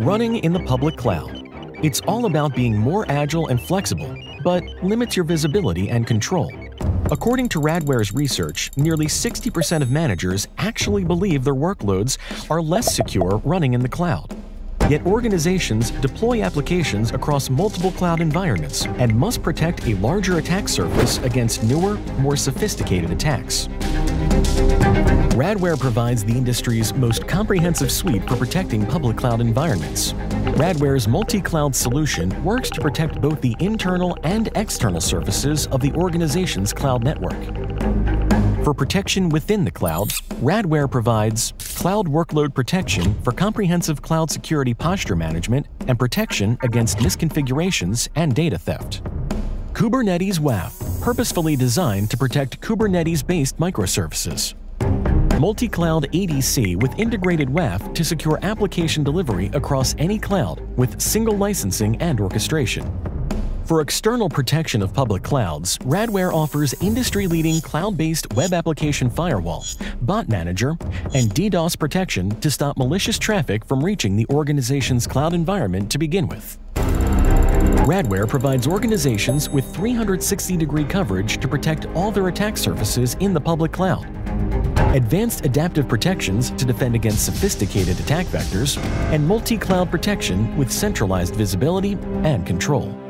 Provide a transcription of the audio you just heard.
Running in the public cloud. It's all about being more agile and flexible, but limits your visibility and control. According to Radware's research, nearly 60% of managers actually believe their workloads are less secure running in the cloud. Yet organizations deploy applications across multiple cloud environments and must protect a larger attack surface against newer, more sophisticated attacks. Radware provides the industry's most comprehensive suite for protecting public cloud environments. Radware's multi-cloud solution works to protect both the internal and external surfaces of the organization's cloud network. For protection within the cloud, Radware provides cloud workload protection for comprehensive cloud security posture management and protection against misconfigurations and data theft. Kubernetes WAF, purposefully designed to protect Kubernetes-based microservices multi-cloud ADC with integrated WAF to secure application delivery across any cloud with single licensing and orchestration. For external protection of public clouds, Radware offers industry-leading cloud-based web application firewall, bot manager, and DDoS protection to stop malicious traffic from reaching the organization's cloud environment to begin with. Radware provides organizations with 360-degree coverage to protect all their attack surfaces in the public cloud, advanced adaptive protections to defend against sophisticated attack vectors, and multi-cloud protection with centralized visibility and control.